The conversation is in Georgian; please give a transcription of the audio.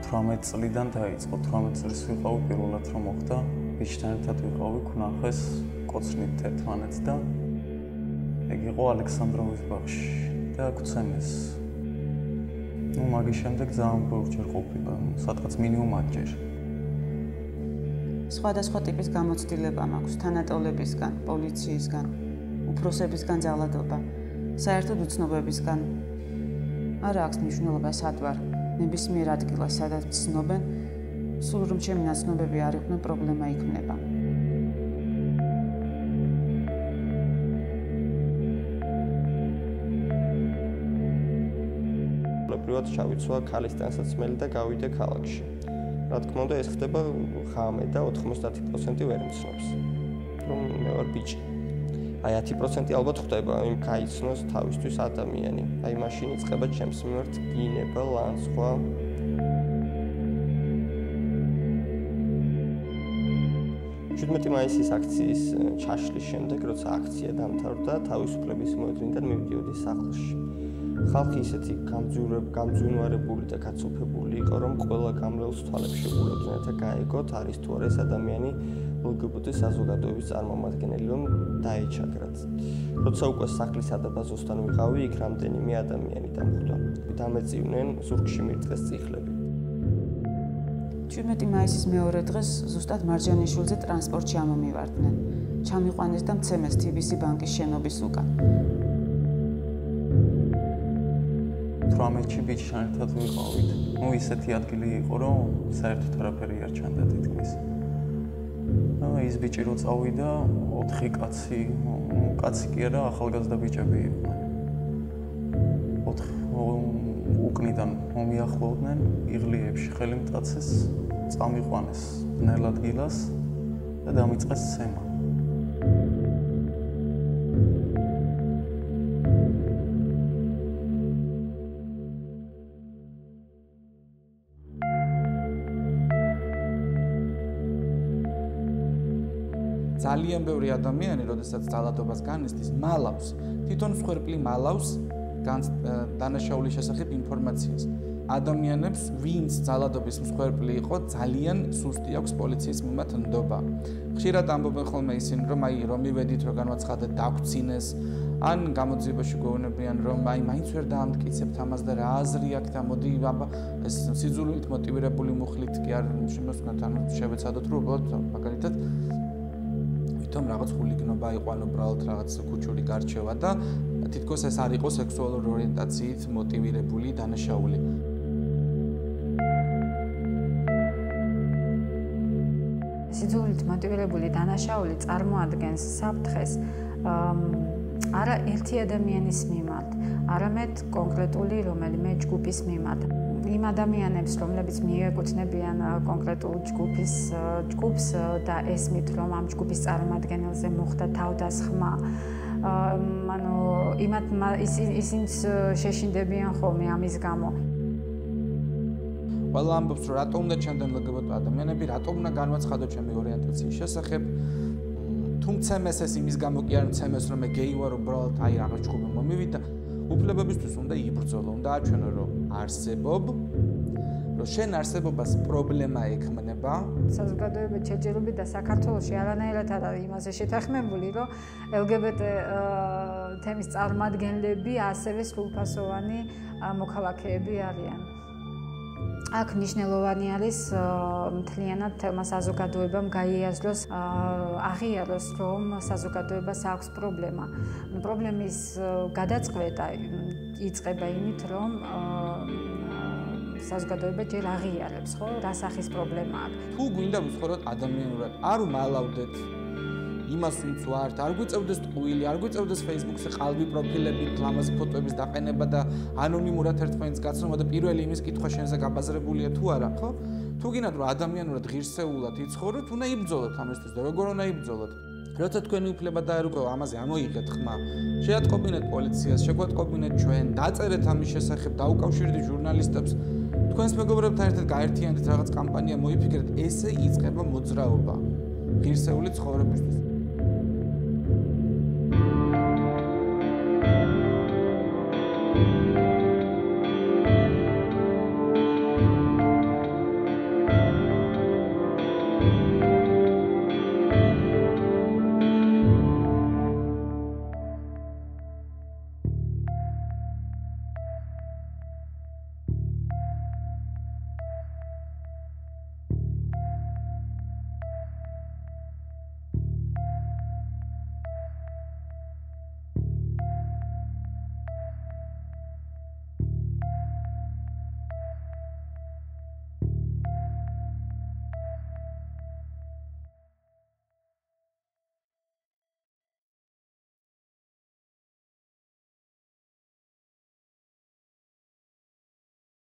18 წლიდან დაიწყო 18 წლის ვიყავი პირველად რომ მოხდა ბიჭთან ერთად ვიყავი ქნახეს კოცნით ერთმანეთს და ეგ იყო ალექსანდროვის ბაღში და გცემეს ну მაგის შემდეგ ძალიან ბევრჯერ ყოფილა სადღაც მინიმუმ 10 ჯერ სხვადასხვა ტიპის გამოცდილება მაქვს. თანატოლებისგან პოლიციისგან უფროსებისგან ძალადობა საერთოდ უცნობებისგან. არა აქვს მნიშვნელობა სად ვარ ნებისმიერ ადგილას სადაც ცნობენ სულ რომ ჩემი ნაცნობები არ იყვნენ პრობლემა იქნება პრივატ ჩავიცვა ქალის თანსაცმელი და გავიდე ქალაქში. რა თქმა უნდა, ეს ხდება ხამე და 90% ვერ მცნობს. რომ მე ვარ ბიჭი. აი 10% ალბათ ხვდება, იმ გაიცნოს თავისთვის ადამიანი. აი მაშინ იწყება ჩემს მიმართ ინება ლანსხვა. ჩვენმეტი მაისის აქციის ჩაშლის შემდეგ, როცა აქცია დამთავრდა, თავისუფლების მოედნიდან მივდიოდი სახლში. ხალხი ისეთი გამძვინვარებული და გაცოფებული იყო, რომ ყველა გამრეულს თვალებში უყურებდნენ და გაიგოთ არის თუ არა ეს ადამიანი LGBT საზოგადოების წარმომადგენელი რომ დაეჩაგრათ. როცა უკვე სახლის ადაბაზოსთან ვიყავი, იქ რამდენიმე ადამიანი დამხვდა. დამეწივნენ ზურგში მირწყეს წიხლები. 17 მაისის მეორე დღეს ზუსტად მარჯანიშვილზე ტრანსპორტში ამომივარდნენ. ჩამიყვანეს და მცემეს TBC ბანკის შენობის უკან. 18-ში ბიჭთან ერთად ვიყავით. ნუ ისეთი ადგილი იყო, რომ საერთოდ არაფერი არ ჩანდა თითქმის. ის ბიჭი რო წავიდა 4 კაცი, კაცი კი არა, ახალგაზრდა ბიჭები იყვნენ. 4 უკნიდან მომიახლოვდნენ იღლიებში ხელი მტაცეს, წამიყვანეს ნელ ადგილას და დამიწყეს ცემა. ძალიან ბევრი ადამიანი, როდესაც ძალადობას განიცდის, მალავს, თვითონ მსხვერპლი მალავს დანაშაულის შესახებ ინფორმაციას. ადამიანებს, ვინც ძალადობის მსხვერპლი იყო, ძალიან სუსტი აქვს პოლიციის მიმართ ნდობა. ხშირად ამბობენ ხოლმე ისინი, რომ აი რომ მივედით, რომ განვაცხადეთ, დაგწინეს, ან გამოძიებაში გვეუბნებიან, რომ აი მაინც ვერ დაამტკიცებთ ამას და რა აზრი აქვს და მოდი აბა ეს სიძულვით მოტივირებული მუხლით კი არ შემოსკნათ, ანუ შევეცადოთ, რომ უბრალოდ მაგალითად თვითონ რაღაც ხულიგნობა იყო ან უბრალოდ რაღაც ქუჩური გარჩევა და თითქოს ეს არ იყო სექსუალური ორიენტაციით მოტივირებული დანაშაული. სიძულით მოტივირებული დანაშაული წარმოადგენს საფრთხეს არა ერთი ადამიანის მიმართ, არამედ კონკრეტული რომელიმე ჯგუფის მიმართ. იმ ადამიანებს, რომლებიც მიეკუთვნებიან კონკრეტულ ჯგუფის ჯგუფს და ესმით, რომ ამ ჯგუფის წარმომადგენელზე მოხდა თავდასხმა, ანუ იმათ ისინს შეშინდებიან ხოლმე ამის გამო. ყველა ამბობს, რომ რატომ უნდა ჩანდენ LGBT ადამიანები, რატომ უნდა განვაცხადოთ ჩემი ორიენტაციის შესახებ. თუმცა მე ეს იმის გამო კი არ მცემეს, რომ მე გეი ვარ, უბრალოდ აი რაღაც ჯგუფი მომივიდა. უფლებებისთვის უნდა იბრძოლო, უნდა აჩვენო, რომ არსებობ, რომ შენ არსებობას პრობლემა ექმნება. საზოგადოება შეჯერები და საქართველოსი არანაირად არ არის იმაზე შეთანხმებული, რომ LGBT თემის წარმომადგენლები ასევე სრულფასოვანი მოქალაქეები არიან. აქ ნიშნულოვანი არის მთლიანად თემა საზოგადოებამ გაიაზროს აღიაროს რომ საზოგადოებას აქვს პრობლემა. პრობლემის გადაწყვეტა იწყება იმით რომ საზოგადოება ჯერ აღიარებს ხო რა სახის პრობლემა აქვს. თუ გვინდა ვცხოვროთ ადამიანურად არ უმალავდეთ იმას ვინც ვართ, არ გვიწევდეს ტყუილი, არ გვიწევდეს Facebook-ზე ყალბი პროფილები, ლამაზი ფოტოების დაყენება და ანონიმურად ერთმანეთს გაცნობა და პირველი იმის კითხვა შენზე გაბაზრებულია თუ არა, ხო? თუ გინდათ რომ ადამიანურად ღირსეულად იცხოვროთ, უნდა იბრძოლოთ ამისთვის და როგორ უნდა იბრძოლოთ? როცა თქვენი უფლება დაერუყო, ამაზე ამოიღეთ ხმა. შეატყობინეთ პოლიციას, შეგვატყობინეთ ჩვენ, დაწერეთ ამის შესახებ, დაუკავშირდით ჟურნალისტებს. თქვენს მეგობრებთან ერთად გაერთიანდით რაღაც კამპანია, მოიფიქრეთ, ესე იწყება მოძრაობა. ღირსეული ცხოვრებისთვის.